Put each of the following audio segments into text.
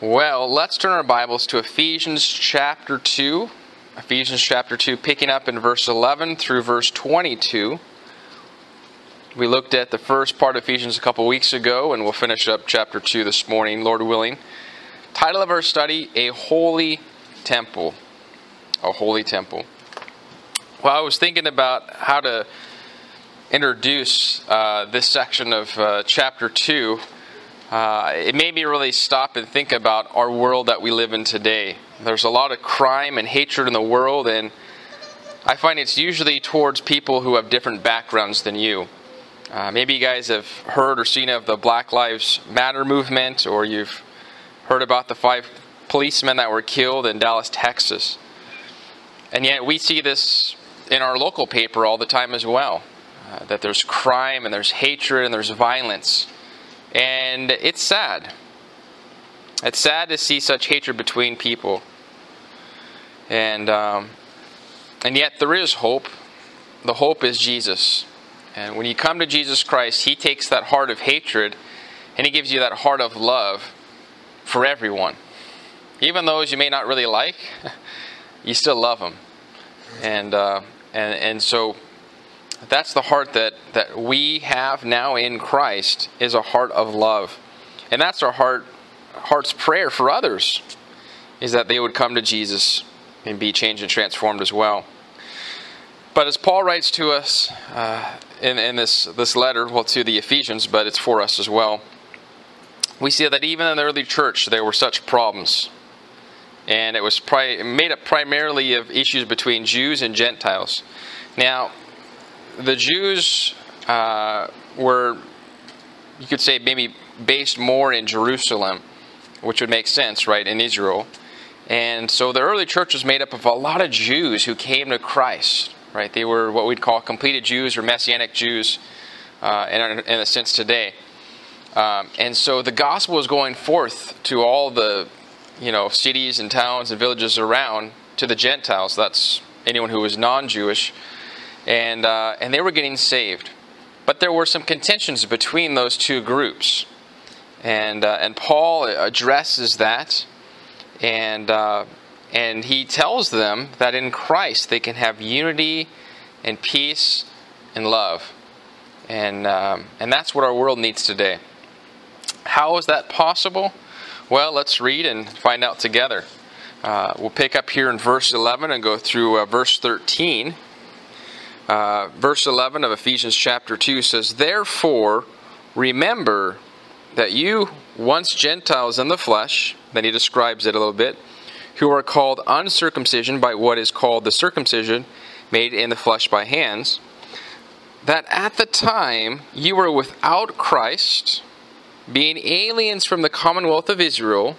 Well, let's turn our Bibles to Ephesians chapter 2. Ephesians chapter 2, picking up in verse 11 through verse 22. We looked at the first part of Ephesians a couple weeks ago, and we'll finish up chapter 2 this morning, Lord willing. Title of our study A Holy Temple. A Holy Temple. Well, I was thinking about how to introduce uh, this section of uh, chapter 2 uh, it made me really stop and think about our world that we live in today. There's a lot of crime and hatred in the world, and I find it's usually towards people who have different backgrounds than you. Uh, maybe you guys have heard or seen of the Black Lives Matter movement, or you've heard about the five policemen that were killed in Dallas, Texas. And yet we see this in our local paper all the time as well uh, that there's crime and there's hatred and there's violence. And it's sad. It's sad to see such hatred between people. And, um, and yet there is hope. The hope is Jesus. And when you come to Jesus Christ, He takes that heart of hatred and He gives you that heart of love for everyone. Even those you may not really like, you still love them. And, uh, and, and so that's the heart that, that we have now in Christ is a heart of love. And that's our heart heart's prayer for others is that they would come to Jesus and be changed and transformed as well. But as Paul writes to us uh, in, in this, this letter, well, to the Ephesians, but it's for us as well, we see that even in the early church there were such problems. And it was pri- made up primarily of issues between Jews and Gentiles. Now, the Jews uh, were, you could say, maybe based more in Jerusalem, which would make sense, right, in Israel. And so the early church was made up of a lot of Jews who came to Christ, right? They were what we'd call completed Jews or Messianic Jews uh, in, in a sense today. Um, and so the gospel was going forth to all the, you know, cities and towns and villages around to the Gentiles. That's anyone who was non-Jewish and, uh, and they were getting saved. But there were some contentions between those two groups. And, uh, and Paul addresses that, and, uh, and he tells them that in Christ they can have unity and peace and love. And, um, and that's what our world needs today. How is that possible? Well, let's read and find out together. Uh, we'll pick up here in verse 11 and go through uh, verse 13. Uh, verse 11 of Ephesians chapter 2 says, Therefore, remember that you, once Gentiles in the flesh, then he describes it a little bit, who are called uncircumcision by what is called the circumcision made in the flesh by hands, that at the time you were without Christ, being aliens from the commonwealth of Israel,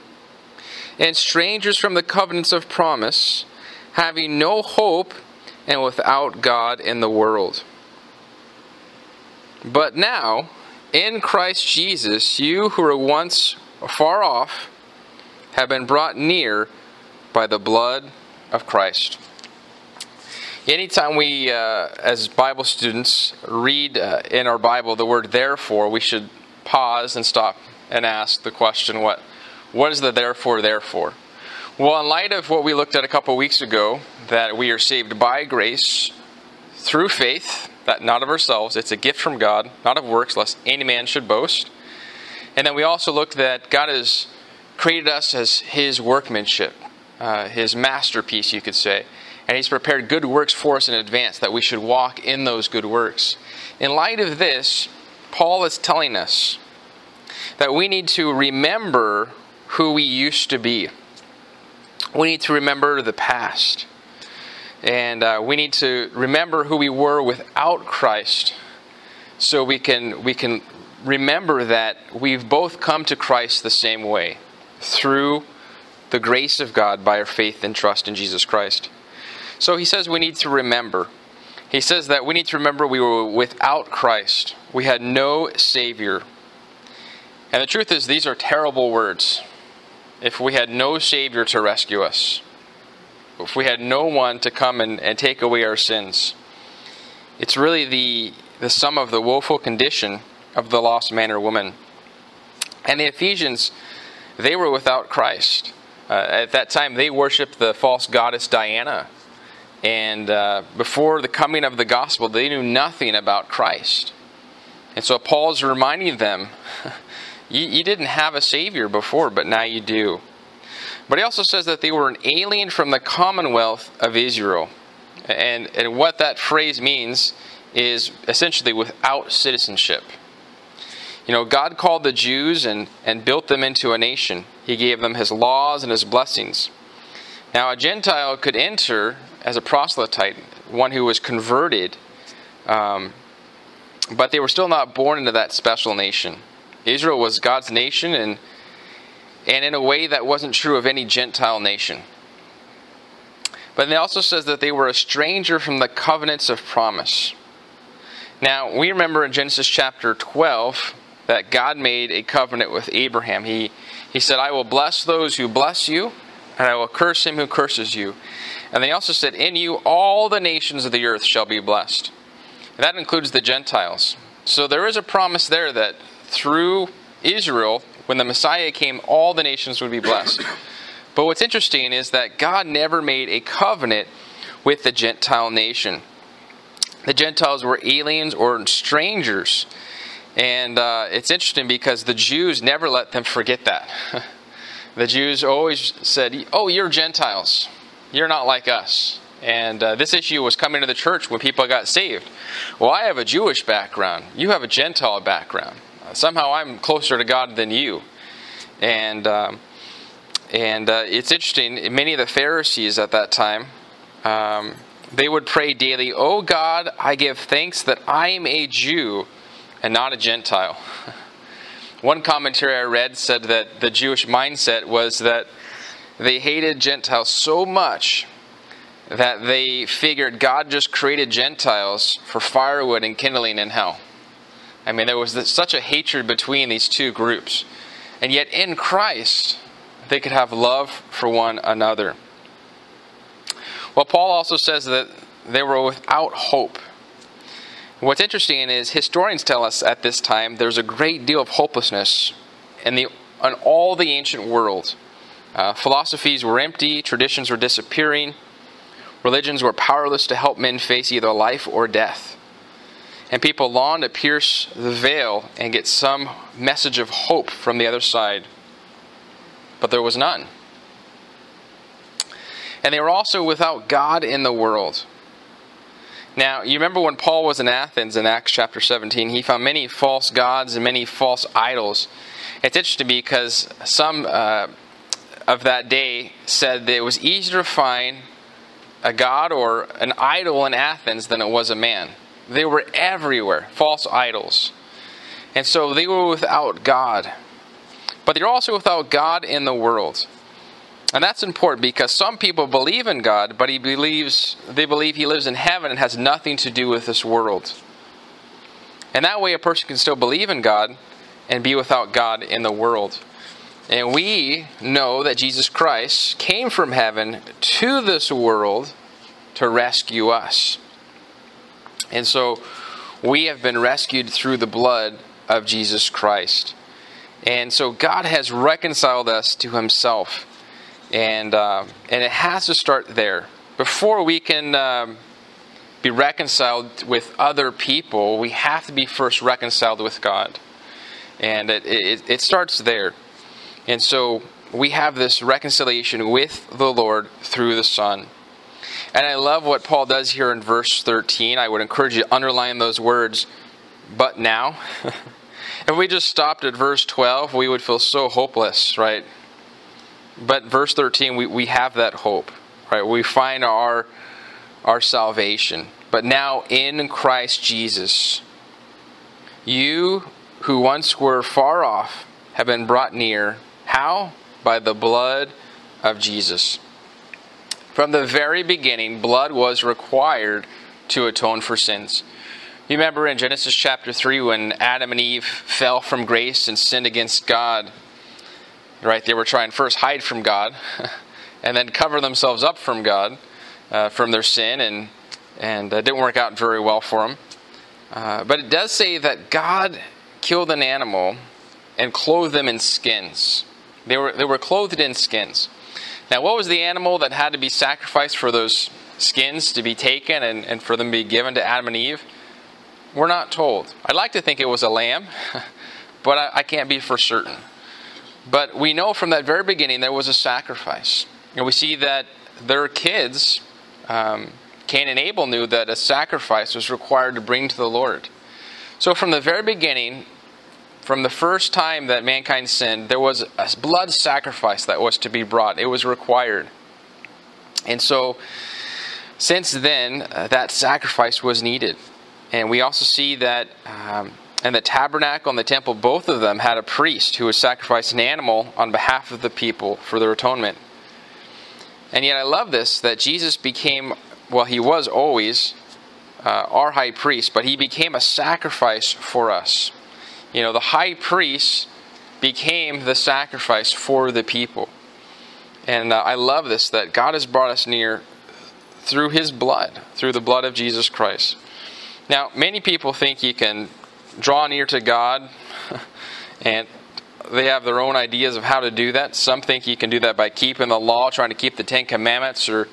and strangers from the covenants of promise, having no hope and without God in the world. But now, in Christ Jesus, you who were once far off have been brought near by the blood of Christ. Anytime we, uh, as Bible students, read uh, in our Bible the word therefore, we should pause and stop and ask the question what, what is the therefore, therefore? Well, in light of what we looked at a couple weeks ago, that we are saved by grace through faith, that not of ourselves, it's a gift from God, not of works, lest any man should boast. And then we also looked that God has created us as His workmanship, uh, His masterpiece, you could say. And He's prepared good works for us in advance, that we should walk in those good works. In light of this, Paul is telling us that we need to remember who we used to be we need to remember the past. And uh, we need to remember who we were without Christ so we can, we can remember that we've both come to Christ the same way through the grace of God by our faith and trust in Jesus Christ. So he says we need to remember. He says that we need to remember we were without Christ, we had no Savior. And the truth is, these are terrible words if we had no Savior to rescue us, if we had no one to come and, and take away our sins. It's really the, the sum of the woeful condition of the lost man or woman. And the Ephesians, they were without Christ. Uh, at that time, they worshiped the false goddess Diana. And uh, before the coming of the gospel, they knew nothing about Christ. And so Paul's reminding them you, you didn't have a Savior before, but now you do. But he also says that they were an alien from the commonwealth of Israel. And, and what that phrase means is essentially without citizenship. You know, God called the Jews and, and built them into a nation. He gave them his laws and his blessings. Now, a Gentile could enter as a proselyte, one who was converted, um, but they were still not born into that special nation. Israel was God's nation, and, and in a way that wasn't true of any Gentile nation. But it also says that they were a stranger from the covenants of promise. Now, we remember in Genesis chapter 12 that God made a covenant with Abraham. He, he said, I will bless those who bless you, and I will curse him who curses you. And he also said, In you all the nations of the earth shall be blessed. And that includes the Gentiles. So there is a promise there that through Israel, when the Messiah came, all the nations would be blessed. But what's interesting is that God never made a covenant with the Gentile nation. The Gentiles were aliens or strangers. And uh, it's interesting because the Jews never let them forget that. the Jews always said, Oh, you're Gentiles. You're not like us. And uh, this issue was coming to the church when people got saved. Well, I have a Jewish background. You have a Gentile background somehow I'm closer to God than you. And um, and uh, it's interesting. Many of the Pharisees at that time, um, they would pray daily, "Oh God, I give thanks that I am a Jew and not a Gentile." One commentary I read said that the Jewish mindset was that they hated Gentiles so much that they figured God just created Gentiles for firewood and kindling in hell. I mean, there was this, such a hatred between these two groups. And yet, in Christ, they could have love for one another. Well, Paul also says that they were without hope. What's interesting is historians tell us at this time there's a great deal of hopelessness in, the, in all the ancient world. Uh, philosophies were empty, traditions were disappearing, religions were powerless to help men face either life or death and people longed to pierce the veil and get some message of hope from the other side. But there was none. And they were also without God in the world. Now, you remember when Paul was in Athens in Acts chapter 17, he found many false gods and many false idols. It's interesting because some uh, of that day said that it was easier to find a god or an idol in Athens than it was a man. They were everywhere, false idols. And so they were without God. But they're also without God in the world. And that's important because some people believe in God, but he believes they believe he lives in heaven and has nothing to do with this world. And that way a person can still believe in God and be without God in the world. And we know that Jesus Christ came from heaven to this world to rescue us. And so we have been rescued through the blood of Jesus Christ. And so God has reconciled us to Himself. And, uh, and it has to start there. Before we can um, be reconciled with other people, we have to be first reconciled with God. And it, it, it starts there. And so we have this reconciliation with the Lord through the Son. And I love what Paul does here in verse 13. I would encourage you to underline those words, but now. if we just stopped at verse 12, we would feel so hopeless, right? But verse 13, we, we have that hope, right? We find our, our salvation. But now in Christ Jesus, you who once were far off have been brought near. How? By the blood of Jesus. From the very beginning, blood was required to atone for sins. You remember in Genesis chapter 3 when Adam and Eve fell from grace and sinned against God, right? They were trying first hide from God and then cover themselves up from God, uh, from their sin, and, and it didn't work out very well for them. Uh, but it does say that God killed an animal and clothed them in skins. They were, they were clothed in skins. Now, what was the animal that had to be sacrificed for those skins to be taken and, and for them to be given to Adam and Eve? We're not told. I'd like to think it was a lamb, but I, I can't be for certain. But we know from that very beginning there was a sacrifice. And we see that their kids, um, Cain and Abel, knew that a sacrifice was required to bring to the Lord. So from the very beginning, from the first time that mankind sinned, there was a blood sacrifice that was to be brought. It was required. And so, since then, uh, that sacrifice was needed. And we also see that um, in the tabernacle and the temple, both of them had a priest who would sacrifice an animal on behalf of the people for their atonement. And yet, I love this that Jesus became, well, he was always uh, our high priest, but he became a sacrifice for us. You know, the high priest became the sacrifice for the people. And uh, I love this that God has brought us near through his blood, through the blood of Jesus Christ. Now, many people think you can draw near to God, and they have their own ideas of how to do that. Some think you can do that by keeping the law, trying to keep the Ten Commandments, or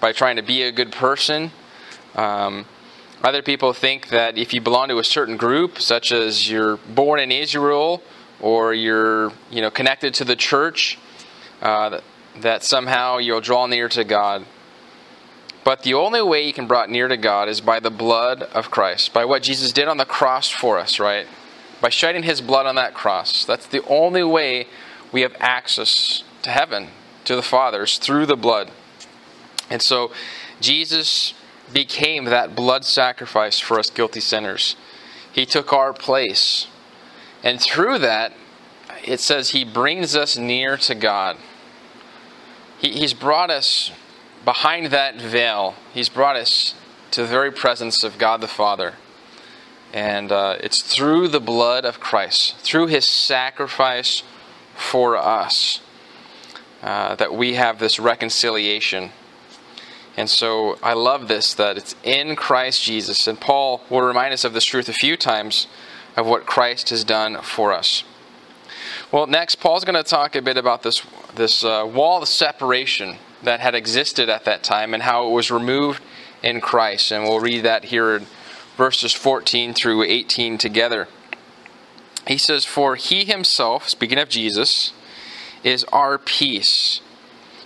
by trying to be a good person. Um, other people think that if you belong to a certain group, such as you're born in Israel or you're you know connected to the church, uh, that, somehow you'll draw near to God. But the only way you can brought near to God is by the blood of Christ, by what Jesus did on the cross for us, right? By shedding his blood on that cross. That's the only way we have access to heaven, to the Father's, through the blood. And so Jesus became that blood sacrifice for us guilty sinners. He took our place. And through that, it says he brings us near to God. He, he's brought us behind that veil, he's brought us to the very presence of God the Father. And uh, it's through the blood of Christ, through his sacrifice for us, uh, that we have this reconciliation and so I love this that it's in Christ Jesus. And Paul will remind us of this truth a few times of what Christ has done for us. Well, next, Paul's going to talk a bit about this, this uh, wall of separation that had existed at that time and how it was removed in Christ. And we'll read that here in verses 14 through 18 together. He says, For he himself, speaking of Jesus, is our peace,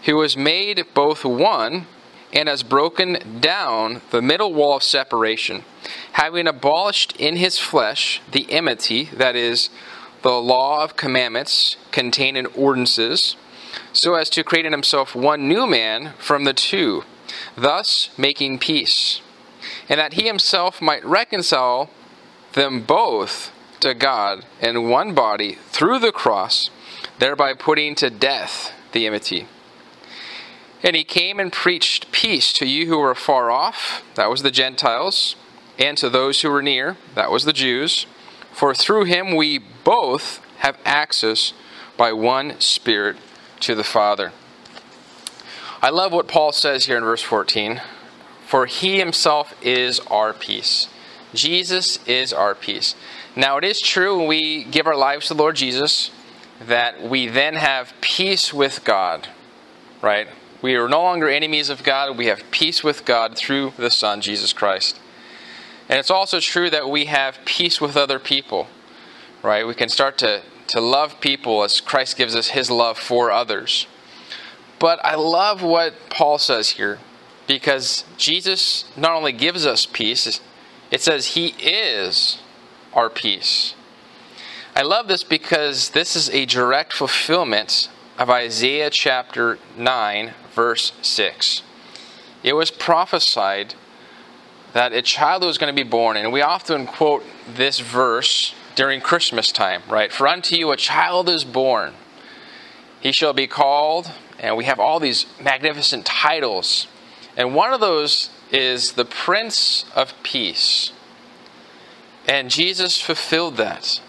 who was made both one and has broken down the middle wall of separation, having abolished in his flesh the enmity, that is, the law of commandments contained in ordinances, so as to create in himself one new man from the two, thus making peace, and that he himself might reconcile them both to God in one body through the cross, thereby putting to death the enmity. And he came and preached peace to you who were far off, that was the Gentiles, and to those who were near, that was the Jews. For through him we both have access by one Spirit to the Father. I love what Paul says here in verse 14. For he himself is our peace. Jesus is our peace. Now, it is true when we give our lives to the Lord Jesus that we then have peace with God, right? We are no longer enemies of God. We have peace with God through the Son, Jesus Christ. And it's also true that we have peace with other people, right? We can start to, to love people as Christ gives us his love for others. But I love what Paul says here because Jesus not only gives us peace, it says he is our peace. I love this because this is a direct fulfillment of Isaiah chapter 9, verse 6. It was prophesied that a child was going to be born, and we often quote this verse during Christmas time, right? For unto you a child is born. He shall be called, and we have all these magnificent titles. And one of those is the Prince of Peace. And Jesus fulfilled that.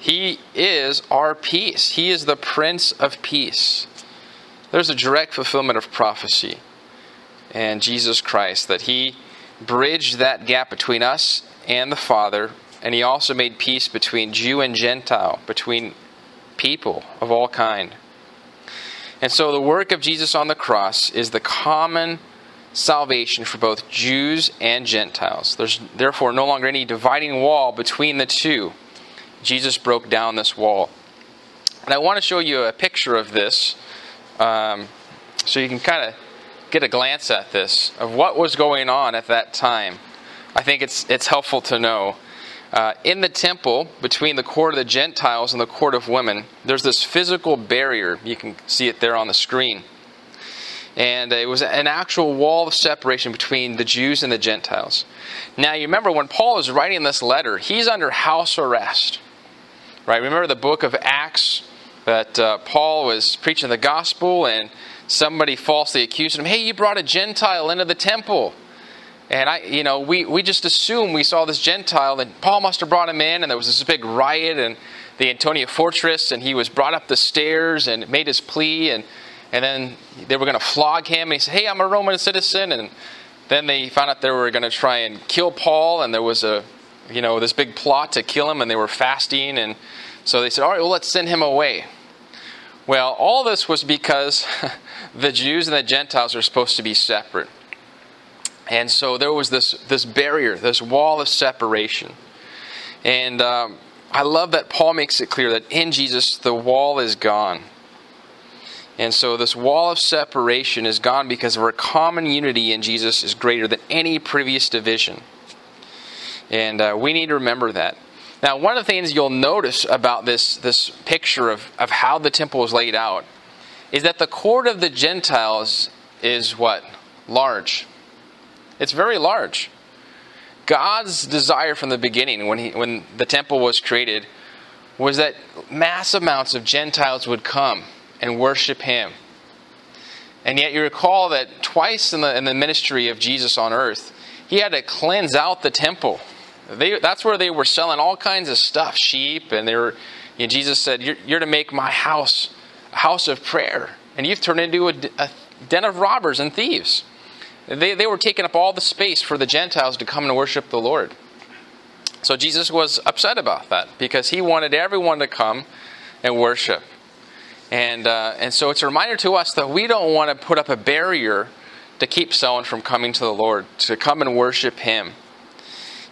He is our peace. He is the Prince of Peace. There's a direct fulfillment of prophecy and Jesus Christ that He bridged that gap between us and the Father, and He also made peace between Jew and Gentile, between people of all kind. And so the work of Jesus on the cross is the common salvation for both Jews and Gentiles. There's therefore no longer any dividing wall between the two. Jesus broke down this wall. And I want to show you a picture of this um, so you can kind of get a glance at this of what was going on at that time. I think it's, it's helpful to know. Uh, in the temple, between the court of the Gentiles and the court of women, there's this physical barrier. You can see it there on the screen. And it was an actual wall of separation between the Jews and the Gentiles. Now, you remember when Paul is writing this letter, he's under house arrest. Right? Remember the book of Acts that uh, Paul was preaching the gospel and somebody falsely accused him, hey, you brought a Gentile into the temple. And I, you know, we, we just assumed we saw this Gentile, and Paul must have brought him in, and there was this big riot in the Antonia fortress, and he was brought up the stairs and made his plea, and, and then they were going to flog him. And he said, Hey, I'm a Roman citizen. And then they found out they were going to try and kill Paul, and there was a, you know, this big plot to kill him, and they were fasting. And so they said, All right, well, let's send him away. Well, all this was because the Jews and the Gentiles are supposed to be separate. And so there was this, this barrier, this wall of separation. And um, I love that Paul makes it clear that in Jesus, the wall is gone. And so this wall of separation is gone because our common unity in Jesus is greater than any previous division. And uh, we need to remember that. Now, one of the things you'll notice about this, this picture of, of how the temple was laid out is that the court of the Gentiles is what? Large. It's very large. God's desire from the beginning, when, he, when the temple was created, was that mass amounts of Gentiles would come and worship Him. And yet, you recall that twice in the, in the ministry of Jesus on earth, He had to cleanse out the temple. They, that's where they were selling all kinds of stuff, sheep, and they were. You know, Jesus said, you're, "You're to make my house a house of prayer," and you've turned into a, a den of robbers and thieves. They, they were taking up all the space for the Gentiles to come and worship the Lord. So Jesus was upset about that because he wanted everyone to come and worship. And, uh, and so it's a reminder to us that we don't want to put up a barrier to keep someone from coming to the Lord, to come and worship Him.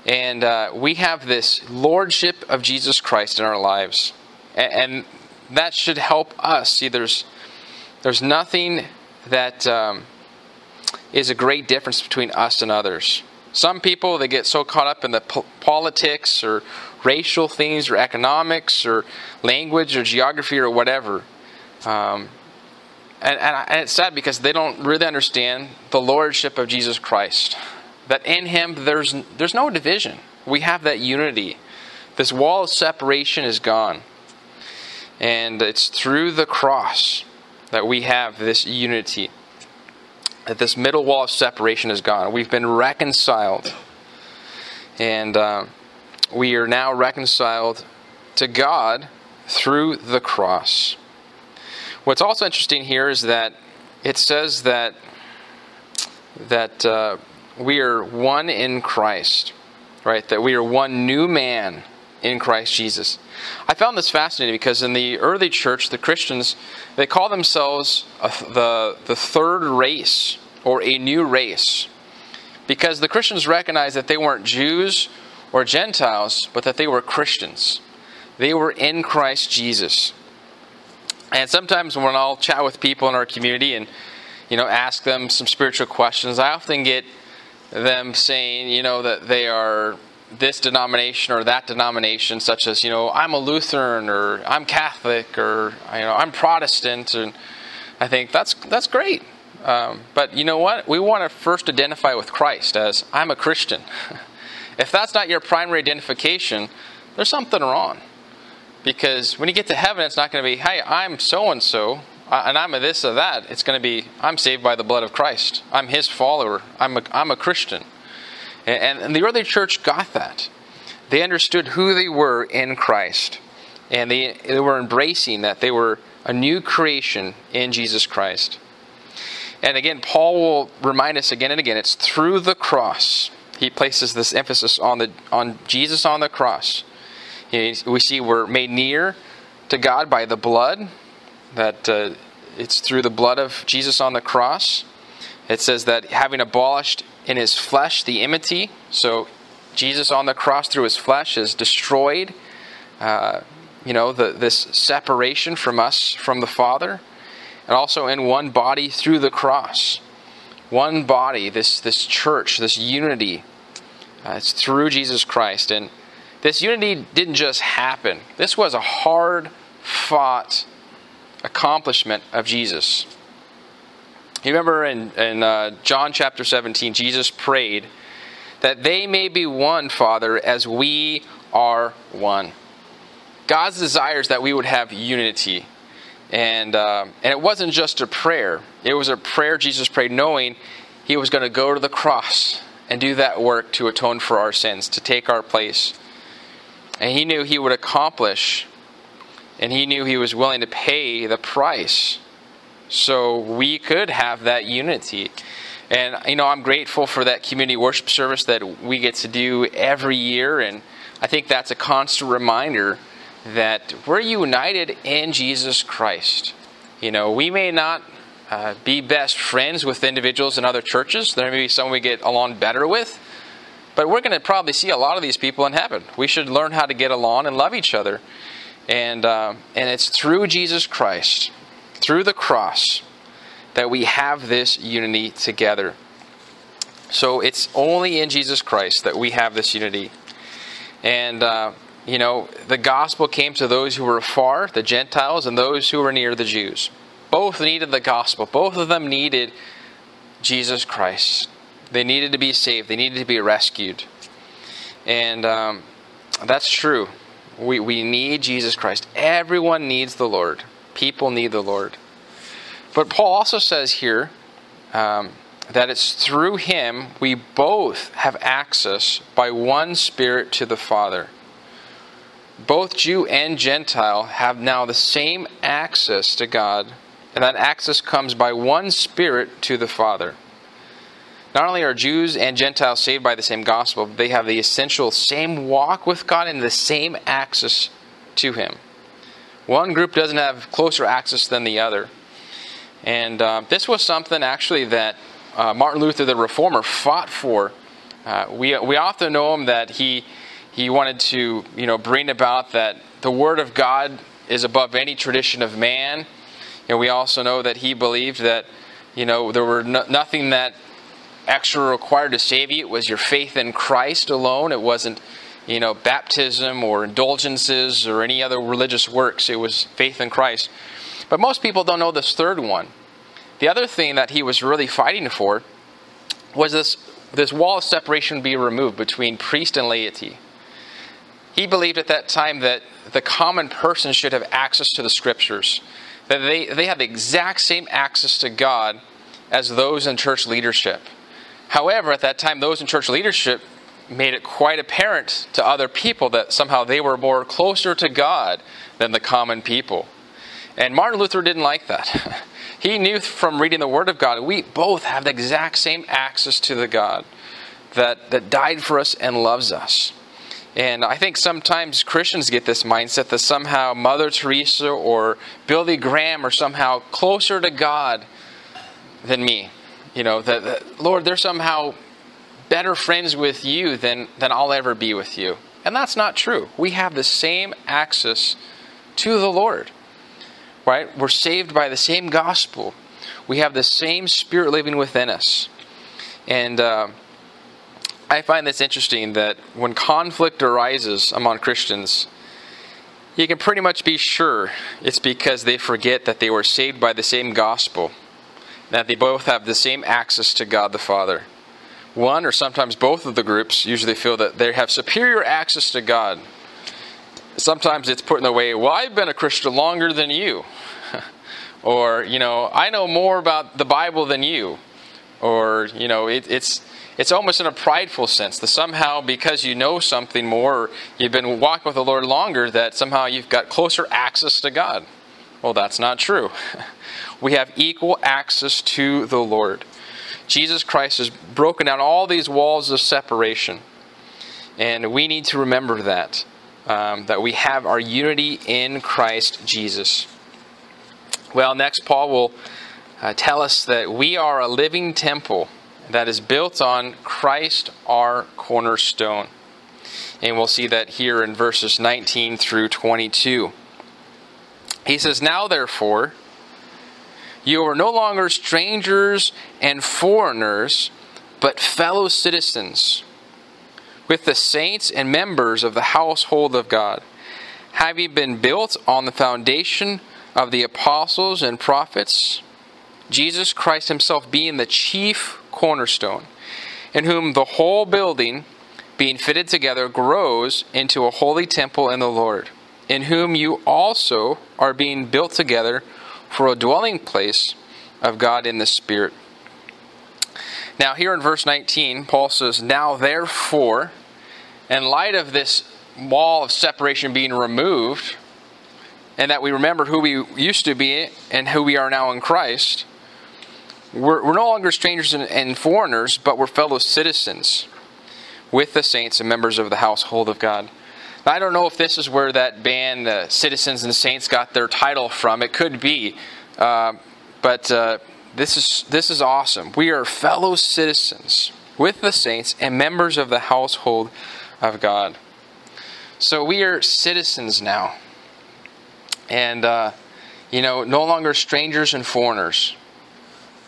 And uh, we have this lordship of Jesus Christ in our lives. And, and that should help us. See, there's, there's nothing that. Um, is a great difference between us and others. Some people they get so caught up in the po- politics or racial things or economics or language or geography or whatever. Um, and, and, and it's sad because they don't really understand the lordship of Jesus Christ. That in Him there's there's no division. We have that unity. This wall of separation is gone. And it's through the cross that we have this unity that this middle wall of separation is gone. We've been reconciled. And uh, we are now reconciled to God through the cross. What's also interesting here is that it says that that uh, we are one in Christ, right? That we are one new man in Christ Jesus. I found this fascinating because in the early church, the Christians, they call themselves the, the third race or a new race because the Christians recognized that they weren't Jews or Gentiles, but that they were Christians. They were in Christ Jesus. And sometimes when I'll chat with people in our community and you know ask them some spiritual questions, I often get them saying, you know, that they are this denomination or that denomination, such as, you know, I'm a Lutheran or I'm Catholic or, you know, I'm Protestant. And I think that's, that's great. Um, but you know what? We want to first identify with Christ as I'm a Christian. if that's not your primary identification, there's something wrong. Because when you get to heaven, it's not going to be, hey, I'm so and so, and I'm a this or that. It's going to be, I'm saved by the blood of Christ. I'm his follower. I'm a, I'm a Christian. And, and the early church got that. They understood who they were in Christ. And they, they were embracing that they were a new creation in Jesus Christ. And again, Paul will remind us again and again it's through the cross. He places this emphasis on, the, on Jesus on the cross. We see we're made near to God by the blood, that uh, it's through the blood of Jesus on the cross. It says that having abolished in his flesh the enmity, so Jesus on the cross through his flesh has destroyed, uh, you know, the, this separation from us from the Father, and also in one body through the cross. One body, this, this church, this unity, uh, it's through Jesus Christ. And this unity didn't just happen, this was a hard fought accomplishment of Jesus. You remember in, in uh, John chapter 17, Jesus prayed that they may be one, Father, as we are one. God's desire is that we would have unity. And, uh, and it wasn't just a prayer, it was a prayer Jesus prayed knowing he was going to go to the cross and do that work to atone for our sins, to take our place. And he knew he would accomplish, and he knew he was willing to pay the price so we could have that unity. And, you know, I'm grateful for that community worship service that we get to do every year. And I think that's a constant reminder that we're united in Jesus Christ. You know, we may not uh, be best friends with individuals in other churches, there may be some we get along better with. But we're going to probably see a lot of these people in heaven. We should learn how to get along and love each other. And, uh, and it's through Jesus Christ, through the cross, that we have this unity together. So it's only in Jesus Christ that we have this unity. And, uh, you know, the gospel came to those who were far, the Gentiles, and those who were near, the Jews. Both needed the gospel, both of them needed Jesus Christ. They needed to be saved, they needed to be rescued. And um, that's true. We, we need Jesus Christ. Everyone needs the Lord, people need the Lord. But Paul also says here um, that it's through him we both have access by one Spirit to the Father. Both Jew and Gentile have now the same access to God, and that access comes by one Spirit to the Father. Not only are Jews and Gentiles saved by the same gospel, but they have the essential same walk with God and the same access to Him. One group doesn't have closer access than the other. And uh, this was something actually that uh, Martin Luther, the reformer, fought for. Uh, we, we often know him that he, he wanted to you know, bring about that the Word of God is above any tradition of man. And we also know that he believed that you know there were no, nothing that extra required to save you. It was your faith in Christ alone. It wasn't you know baptism or indulgences or any other religious works. It was faith in Christ. But most people don't know this third one. The other thing that he was really fighting for was this, this wall of separation be removed between priest and laity. He believed at that time that the common person should have access to the scriptures, that they, they had the exact same access to God as those in church leadership. However, at that time, those in church leadership made it quite apparent to other people that somehow they were more closer to God than the common people. And Martin Luther didn't like that. he knew from reading the Word of God, we both have the exact same access to the God that, that died for us and loves us. And I think sometimes Christians get this mindset that somehow Mother Teresa or Billy Graham are somehow closer to God than me. You know, that, Lord, they're somehow better friends with you than, than I'll ever be with you. And that's not true. We have the same access to the Lord right? We're saved by the same gospel. We have the same spirit living within us. And uh, I find this interesting that when conflict arises among Christians, you can pretty much be sure it's because they forget that they were saved by the same gospel, that they both have the same access to God the Father. One or sometimes both of the groups usually feel that they have superior access to God sometimes it's put in the way, well, I've been a Christian longer than you. or, you know, I know more about the Bible than you. Or, you know, it, it's it's almost in a prideful sense that somehow because you know something more, you've been walking with the Lord longer, that somehow you've got closer access to God. Well, that's not true. we have equal access to the Lord. Jesus Christ has broken down all these walls of separation. And we need to remember that. um, that we have our unity in Christ Jesus. Well, next, Paul will uh, tell us that we are a living temple that is built on Christ, our cornerstone. And we'll see that here in verses 19 through 22. He says, Now therefore, you are no longer strangers and foreigners, but fellow citizens with the saints and members of the household of God, having been built on the foundation of the apostles and prophets, Jesus Christ Himself being the chief cornerstone, in whom the whole building, being fitted together, grows into a holy temple in the Lord, in whom you also are being built together for a dwelling place of God in the Spirit. Now, here in verse 19, Paul says, Now therefore, in light of this wall of separation being removed, and that we remember who we used to be and who we are now in Christ, we're, we're no longer strangers and, and foreigners, but we're fellow citizens with the saints and members of the household of God. I don't know if this is where that band, the Citizens and Saints, got their title from. It could be, uh, but uh, this is this is awesome. We are fellow citizens with the saints and members of the household of God. So we are citizens now. And, uh, you know, no longer strangers and foreigners.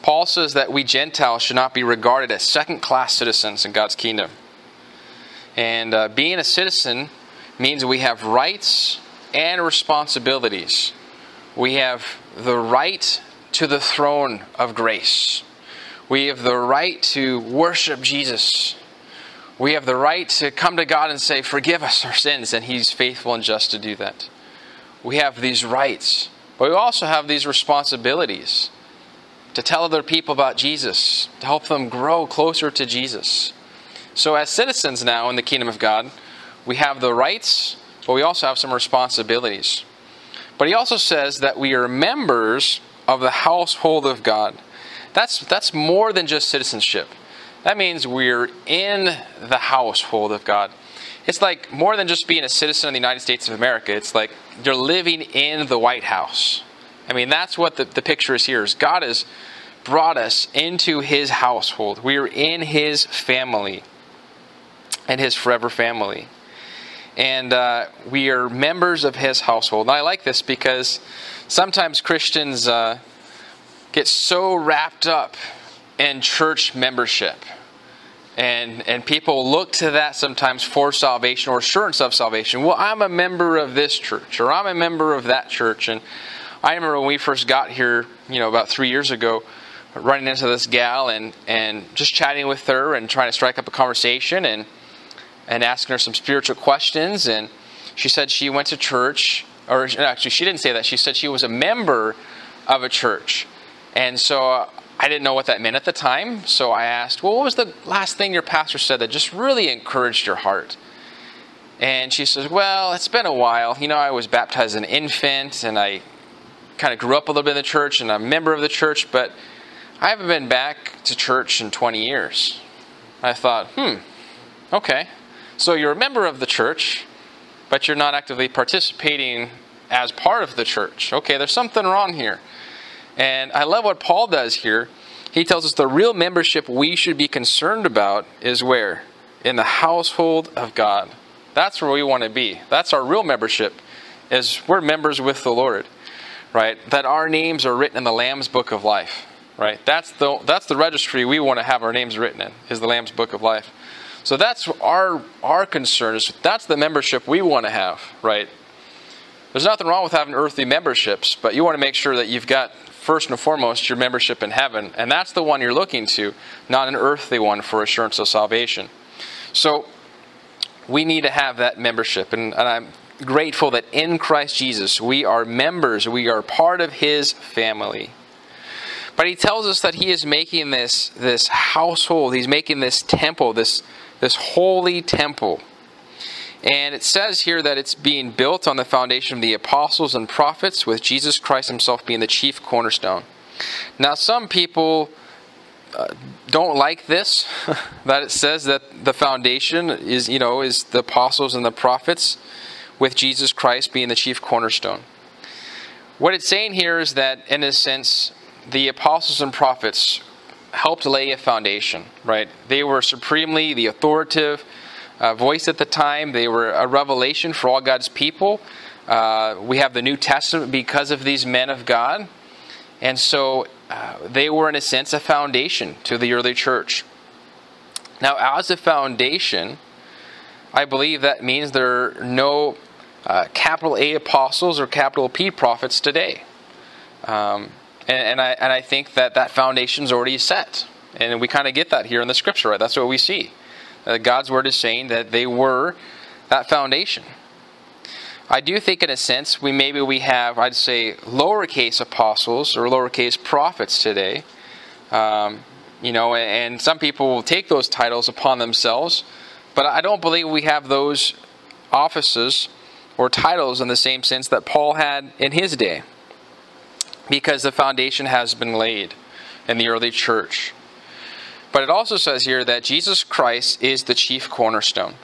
Paul says that we Gentiles should not be regarded as second class citizens in God's kingdom. And uh, being a citizen means we have rights and responsibilities. We have the right to the throne of grace. We have the right to worship Jesus we have the right to come to God and say, Forgive us our sins, and He's faithful and just to do that. We have these rights, but we also have these responsibilities to tell other people about Jesus, to help them grow closer to Jesus. So, as citizens now in the kingdom of God, we have the rights, but we also have some responsibilities. But he also says that we are members of the household of God. That's, that's more than just citizenship. That means we're in the household of God. It's like more than just being a citizen of the United States of America. It's like you're living in the White House. I mean, that's what the, the picture is here. Is God has brought us into his household. We are in his family and his forever family. And uh, we are members of his household. And I like this because sometimes Christians uh, get so wrapped up in church membership. And, and people look to that sometimes for salvation or assurance of salvation. Well, I'm a member of this church or I'm a member of that church. And I remember when we first got here, you know, about three years ago, running into this gal and, and just chatting with her and trying to strike up a conversation and, and asking her some spiritual questions. And she said she went to church, or actually, she didn't say that. She said she was a member of a church. And so I didn't know what that meant at the time, so I asked, Well, what was the last thing your pastor said that just really encouraged your heart? And she says, Well, it's been a while. You know, I was baptized as an infant, and I kind of grew up a little bit in the church, and I'm a member of the church, but I haven't been back to church in 20 years. I thought, hmm, okay. So you're a member of the church, but you're not actively participating as part of the church. Okay, there's something wrong here. And I love what Paul does here. He tells us the real membership we should be concerned about is where? In the household of God. That's where we want to be. That's our real membership. Is we're members with the Lord. Right? That our names are written in the Lamb's book of life. Right? That's the that's the registry we want to have our names written in, is the Lamb's book of life. So that's our our concern is that's the membership we want to have, right? There's nothing wrong with having earthly memberships, but you want to make sure that you've got first and foremost your membership in heaven, and that's the one you're looking to, not an earthly one for assurance of salvation. So we need to have that membership, and, and I'm grateful that in Christ Jesus we are members, we are part of His family. But He tells us that He is making this this household, He's making this temple, this this holy temple. And it says here that it's being built on the foundation of the apostles and prophets, with Jesus Christ himself being the chief cornerstone. Now, some people uh, don't like this, that it says that the foundation is, you know, is the apostles and the prophets. with Jesus Christ being the chief cornerstone. What it's saying here is that, in a sense, the apostles and prophets helped lay a foundation, right? They were supremely the authoritative uh, voice at the time, they were a revelation for all God's people. Uh, we have the New Testament because of these men of God. And so uh, they were, in a sense, a foundation to the early church. Now, as a foundation, I believe that means there are no uh, capital A apostles or capital P prophets today. Um, and, and, I, and I think that that foundation is already set. And we kind of get that here in the scripture, right? That's what we see. Uh, God's word is saying that they were that foundation. I do think, in a sense, we maybe we have, I'd say, lowercase apostles or lowercase prophets today. Um, you know, and some people will take those titles upon themselves, but I don't believe we have those offices or titles in the same sense that Paul had in his day, because the foundation has been laid in the early church. But it also says here that Jesus Christ is the chief cornerstone.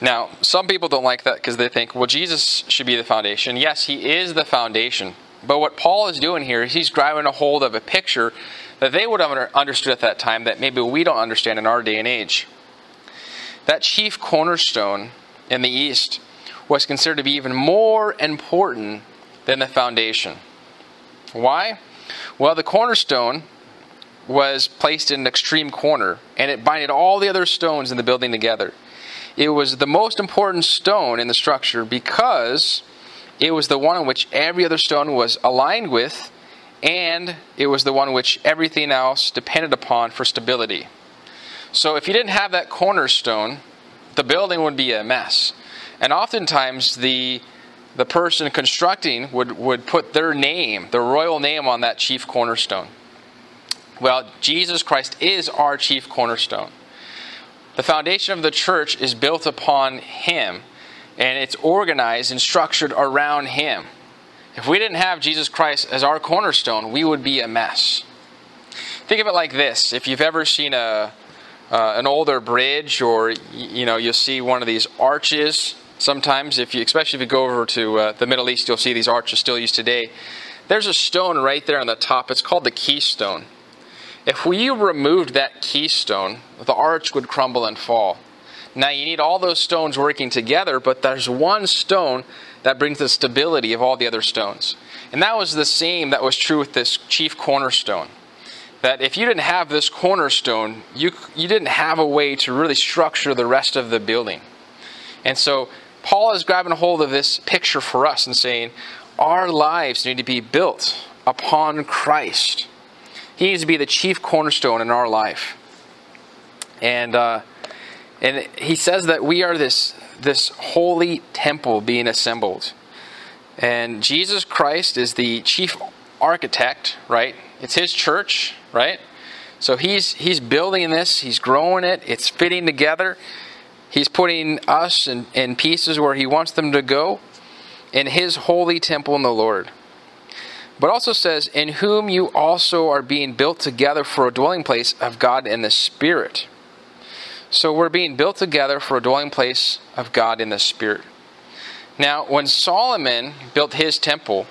Now, some people don't like that because they think, well, Jesus should be the foundation. Yes, he is the foundation. But what Paul is doing here is he's grabbing a hold of a picture that they would have understood at that time that maybe we don't understand in our day and age. That chief cornerstone in the East was considered to be even more important than the foundation. Why? Well, the cornerstone was placed in an extreme corner and it binded all the other stones in the building together. It was the most important stone in the structure because it was the one on which every other stone was aligned with, and it was the one which everything else depended upon for stability. So if you didn't have that cornerstone, the building would be a mess. And oftentimes the the person constructing would, would put their name, the royal name on that chief cornerstone. Well, Jesus Christ is our chief cornerstone. The foundation of the church is built upon Him, and it's organized and structured around Him. If we didn't have Jesus Christ as our cornerstone, we would be a mess. Think of it like this: if you've ever seen a uh, an older bridge, or you know, you'll see one of these arches. Sometimes, if you, especially if you go over to uh, the Middle East, you'll see these arches still used today. There's a stone right there on the top. It's called the keystone. If we removed that keystone, the arch would crumble and fall. Now you need all those stones working together, but there's one stone that brings the stability of all the other stones. And that was the same that was true with this chief cornerstone. That if you didn't have this cornerstone, you, you didn't have a way to really structure the rest of the building. And so Paul is grabbing a hold of this picture for us and saying, our lives need to be built upon Christ. He needs to be the chief cornerstone in our life. And uh, and he says that we are this this holy temple being assembled. And Jesus Christ is the chief architect, right? It's his church, right? So he's he's building this, he's growing it, it's fitting together. He's putting us in, in pieces where he wants them to go in his holy temple in the Lord but also says, In whom you also are being built together for a dwelling place of God in the Spirit. So we're being built together for a dwelling place of God in the Spirit. Now, when Solomon built his temple,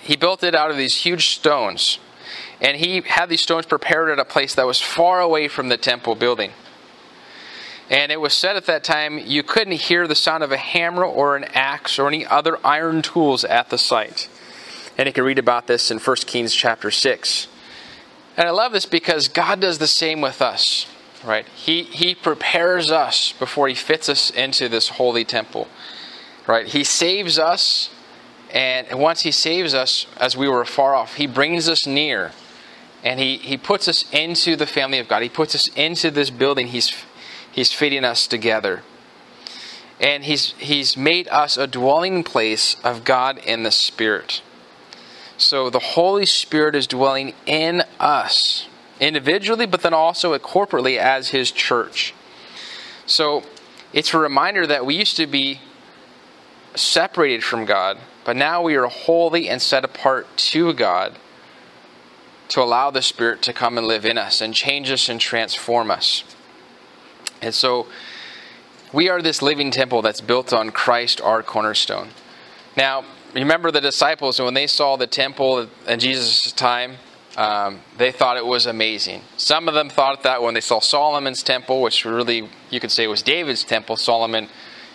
he built it out of these huge stones. And he had these stones prepared at a place that was far away from the temple building. And it was said at that time you couldn't hear the sound of a hammer or an axe or any other iron tools at the site. And you can read about this in 1 Kings chapter 6. And I love this because God does the same with us, right? He, he prepares us before He fits us into this holy temple, right? He saves us, and once He saves us as we were far off, He brings us near, and He, he puts us into the family of God. He puts us into this building He's, he's fitting us together. And he's, he's made us a dwelling place of God in the Spirit. So the Holy Spirit is dwelling in us individually, but then also corporately as His church. So it's a reminder that we used to be separated from God, but now we are holy and set apart to God to allow the Spirit to come and live in us and change us and transform us. And so We are this living temple that's built on Christ, our cornerstone. Now, remember the disciples, when they saw the temple in Jesus' time, um, they thought it was amazing. Some of them thought that when they saw Solomon's temple, which really you could say was David's temple. Solomon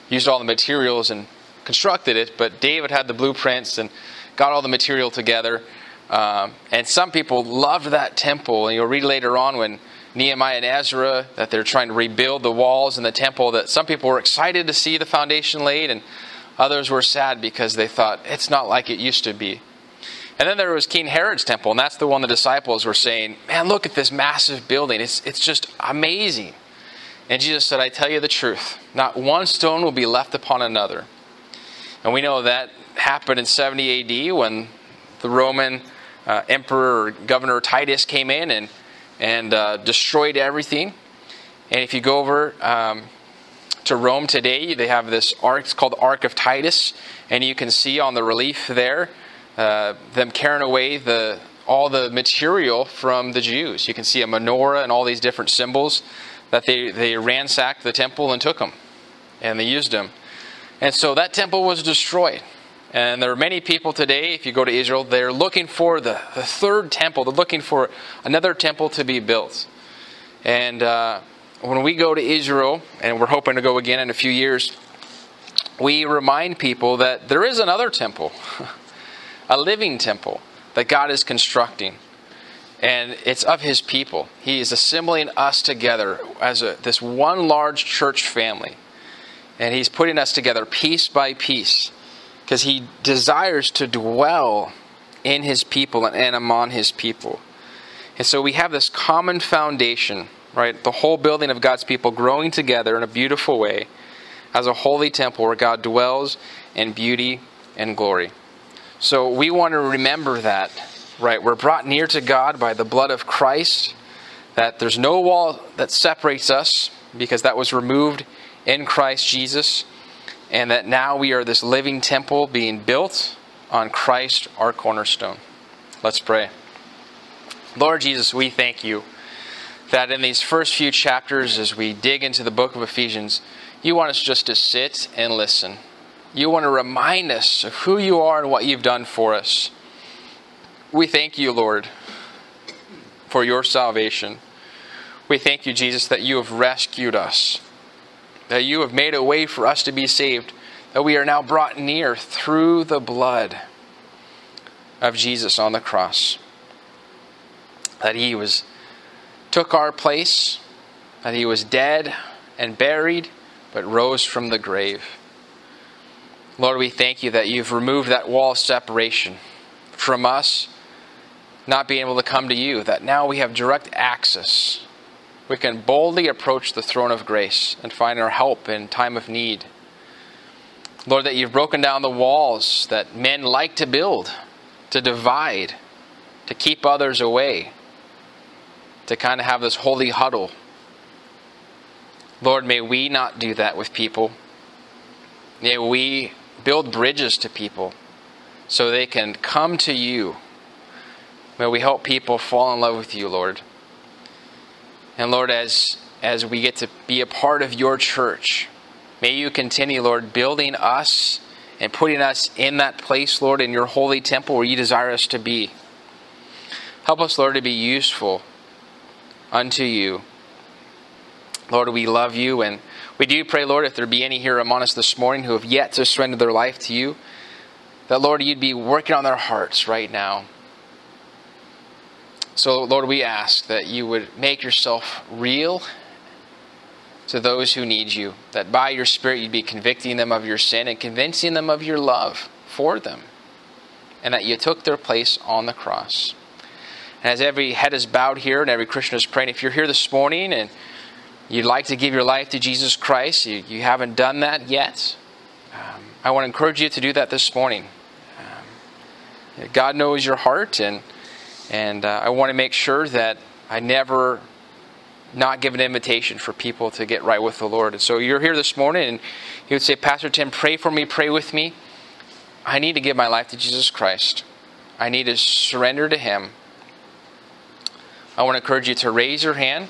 used all the materials and constructed it, but David had the blueprints and got all the material together. Um, and some people loved that temple. And you'll read later on when Nehemiah and Ezra that they're trying to rebuild the walls in the temple. That some people were excited to see the foundation laid, and others were sad because they thought it's not like it used to be. And then there was King Herod's temple, and that's the one the disciples were saying, Man, look at this massive building. It's, it's just amazing. And Jesus said, I tell you the truth, not one stone will be left upon another. And we know that happened in 70 AD when the Roman uh, emperor or governor Titus came in and, and uh, destroyed everything. And if you go over um, to Rome today, they have this ark, it's called the Arch of Titus, and you can see on the relief there uh, them carrying away the all the material from the Jews. You can see a menorah and all these different symbols that they, they ransacked the temple and took them, and they used them. And so that temple was destroyed. And there are many people today, if you go to Israel, they're looking for the, the third temple. They're looking for another temple to be built. And uh, when we go to Israel, and we're hoping to go again in a few years, we remind people that there is another temple. a living temple that God is constructing. And it's of his people. He is assembling us together as a, this one large church family. And he's putting us together piece by piece because he desires to dwell in his people and among his people. And so we have this common foundation, right? The whole building of God's people growing together in a beautiful way as a holy temple where God dwells in beauty and glory. So we want to remember that, right? We're brought near to God by the blood of Christ, that there's no wall that separates us because that was removed in Christ Jesus, and that now we are this living temple being built on Christ, our cornerstone. Let's pray. Lord Jesus, we thank you that in these first few chapters, as we dig into the book of Ephesians, you want us just to sit and listen you want to remind us of who you are and what you've done for us. We thank you, Lord, for your salvation. We thank you, Jesus, that you have rescued us, that you have made a way for us to be saved, that we are now brought near through the blood of Jesus on the cross. That he was took our place, that he was dead and buried, but rose from the grave. Lord, we thank you that you've removed that wall of separation from us not being able to come to you, that now we have direct access. We can boldly approach the throne of grace and find our help in time of need. Lord, that you've broken down the walls that men like to build, to divide, to keep others away, to kind of have this holy huddle. Lord, may we not do that with people. May we build bridges to people so they can come to you. May we help people fall in love with you, Lord. And Lord, as as we get to be a part of your church, may you continue, Lord, building us and putting us in that place, Lord, in your holy temple where you desire us to be. Help us, Lord, to be useful unto you. Lord, we love you and we do pray, Lord, if there be any here among us this morning who have yet to surrender their life to you, that, Lord, you'd be working on their hearts right now. So, Lord, we ask that you would make yourself real to those who need you, that by your Spirit you'd be convicting them of your sin and convincing them of your love for them, and that you took their place on the cross. And as every head is bowed here and every Christian is praying, if you're here this morning and you'd like to give your life to Jesus Christ, you, you haven't done that yet, um, I want to encourage you to do that this morning. Um, God knows your heart, and and uh, I want to make sure that I never not give an invitation for people to get right with the Lord. And so you're here this morning, and you would say, Pastor Tim, pray for me, pray with me. I need to give my life to Jesus Christ. I need to surrender to Him. I want to encourage you to raise your hand.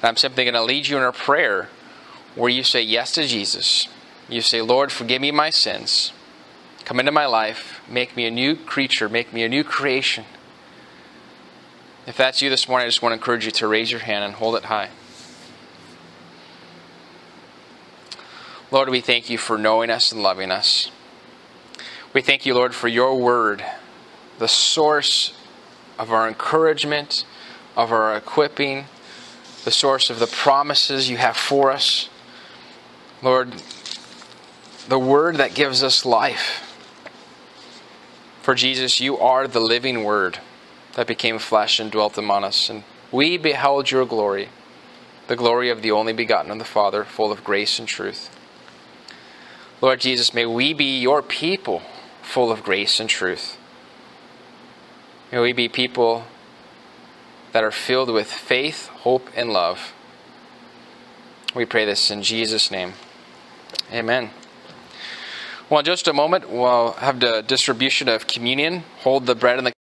And I'm simply going to lead you in a prayer where you say yes to Jesus. You say, Lord, forgive me my sins. Come into my life. Make me a new creature. Make me a new creation. If that's you this morning, I just want to encourage you to raise your hand and hold it high. Lord, we thank you for knowing us and loving us. We thank you, Lord, for your word, the source of our encouragement, of our equipping, the source of the promises you have for us. Lord, the word that gives us life. For Jesus, you are the living word that became flesh and dwelt among us. And we beheld your glory, the glory of the only begotten of the Father, full of grace and truth. Lord Jesus, may we be your people, full of grace and truth. May we be people that are filled with faith, hope, and love. We pray this in Jesus' name. Amen. Well, in just a moment, we'll have the distribution of communion. Hold the bread and the